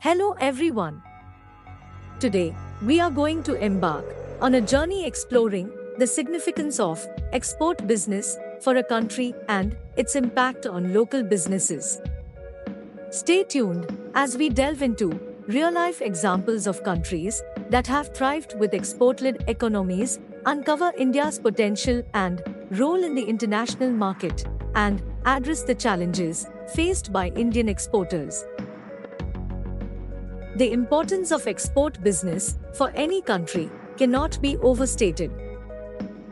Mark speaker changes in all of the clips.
Speaker 1: Hello everyone. Today, we are going to embark on a journey exploring the significance of export business for a country and its impact on local businesses. Stay tuned as we delve into real life examples of countries that have thrived with export led economies, uncover India's potential and role in the international market, and address the challenges faced by Indian exporters. The importance of export business for any country cannot be overstated.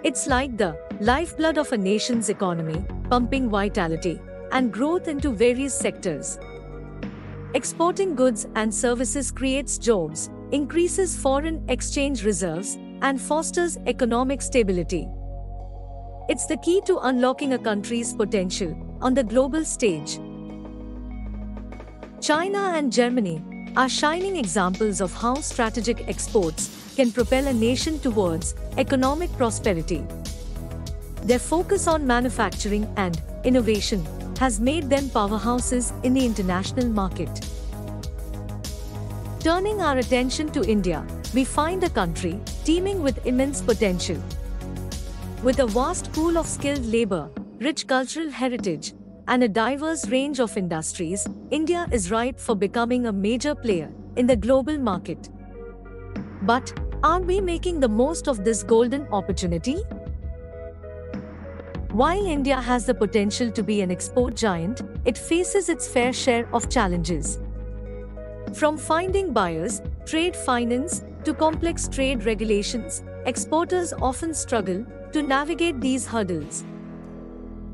Speaker 1: It's like the lifeblood of a nation's economy, pumping vitality and growth into various sectors. Exporting goods and services creates jobs, increases foreign exchange reserves, and fosters economic stability. It's the key to unlocking a country's potential on the global stage. China and Germany are shining examples of how strategic exports can propel a nation towards economic prosperity. Their focus on manufacturing and innovation has made them powerhouses in the international market. Turning our attention to India, we find a country teeming with immense potential. With a vast pool of skilled labor, rich cultural heritage, and a diverse range of industries, India is ripe for becoming a major player in the global market. But are we making the most of this golden opportunity? While India has the potential to be an export giant, it faces its fair share of challenges. From finding buyers, trade finance, to complex trade regulations, exporters often struggle to navigate these hurdles.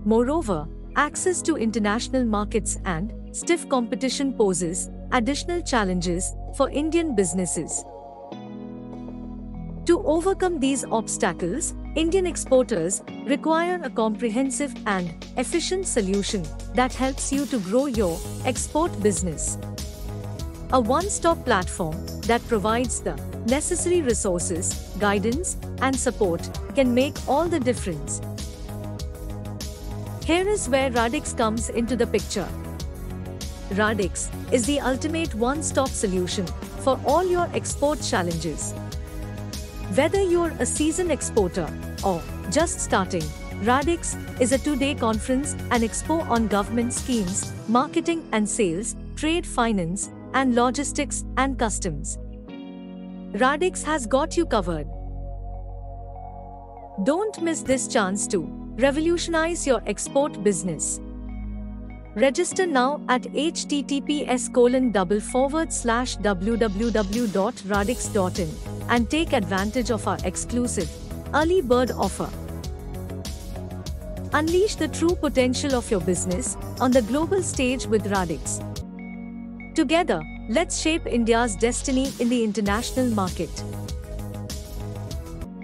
Speaker 1: Moreover, access to international markets and stiff competition poses additional challenges for Indian businesses. To overcome these obstacles, Indian exporters require a comprehensive and efficient solution that helps you to grow your export business. A one stop platform that provides the necessary resources, guidance, and support can make all the difference. Here is where RadicEX comes into the picture. RadicEX is the ultimate one stop solution for all your export challenges. Whether you're a seasoned exporter or just starting, RadicEX is a two day conference and expo on government schemes, marketing and sales, trade finance, and logistics and customs. RadicEX has got you covered. Don't miss this chance to revolutionize your export business. Register now at https colon double forward slash www.radicex.in and take advantage of our exclusive early bird offer. Unleash the true potential of your business on the global stage with RadicEX. Together, let's shape India's destiny in the international market.